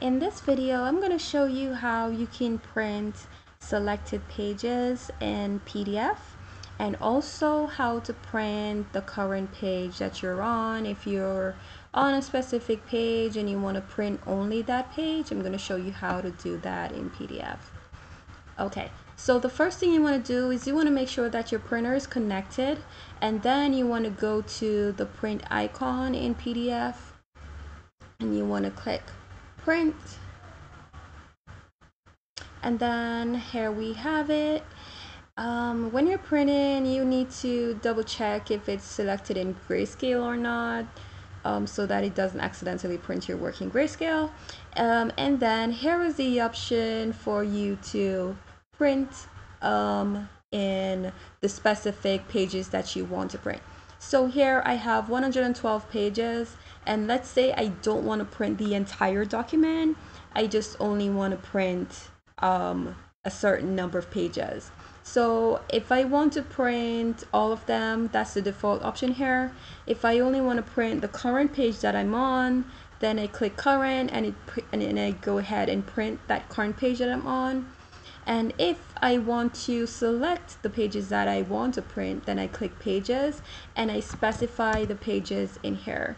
In this video, I'm going to show you how you can print selected pages in PDF and also how to print the current page that you're on. If you're on a specific page and you want to print only that page, I'm going to show you how to do that in PDF. Okay, so the first thing you want to do is you want to make sure that your printer is connected and then you want to go to the print icon in PDF and you want to click print. And then here we have it. Um, when you're printing you need to double check if it's selected in grayscale or not um, so that it doesn't accidentally print your work in grayscale. Um, and then here is the option for you to print um, in the specific pages that you want to print so here I have 112 pages and let's say I don't want to print the entire document I just only want to print um, a certain number of pages. So if I want to print all of them that's the default option here. If I only want to print the current page that I'm on then I click current and it and I go ahead and print that current page that I'm on and if I want to select the pages that I want to print then I click pages and I specify the pages in here.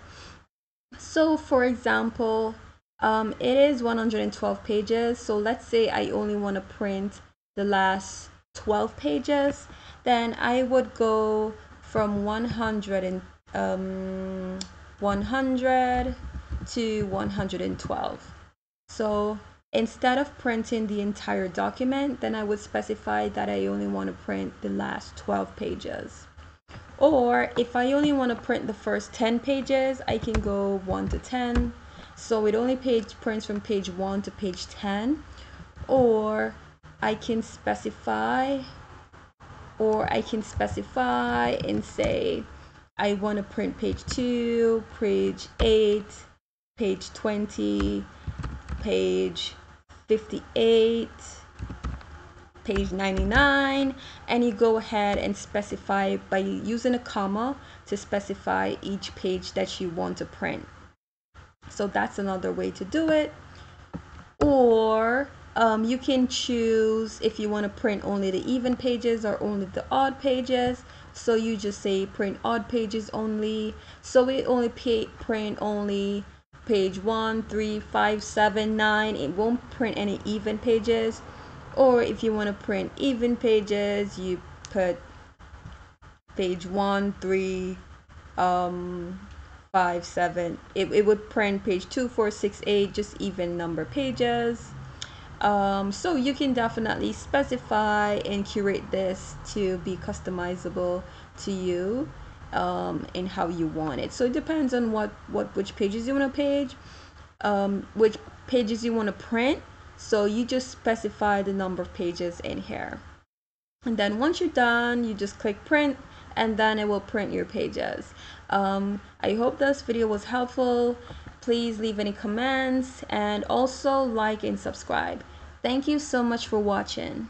So for example um, it is 112 pages. So let's say I only want to print the last 12 pages then I would go from 100 and um, 100 to 112 so instead of printing the entire document then I would specify that I only want to print the last 12 pages. Or if I only want to print the first 10 pages I can go 1 to 10 so it only page prints from page 1 to page 10 or I can specify or I can specify and say I want to print page 2, page 8, page 20, page 58, page 99 and you go ahead and specify by using a comma to specify each page that you want to print. So that's another way to do it. Or um, you can choose if you want to print only the even pages or only the odd pages. So you just say print odd pages only. So we only print only page 1, 3, 5, 7, 9. It won't print any even pages. Or if you want to print even pages, you put page 1, 3, um, five seven it, it would print page two four six eight just even number pages um, so you can definitely specify and curate this to be customizable to you um, and how you want it so it depends on what what which pages you want to page um, which pages you want to print so you just specify the number of pages in here and then once you're done you just click print and then it will print your pages. Um, I hope this video was helpful. Please leave any comments and also like and subscribe. Thank you so much for watching.